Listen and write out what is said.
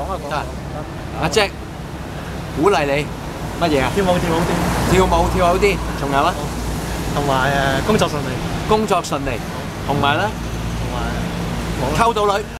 講啊講。阿 Jack，鼓勵你乜嘢啊？跳舞跳舞啲，跳舞跳好啲，仲有啊？同埋誒工作順利，工作順利，同埋咧，同埋溝到女。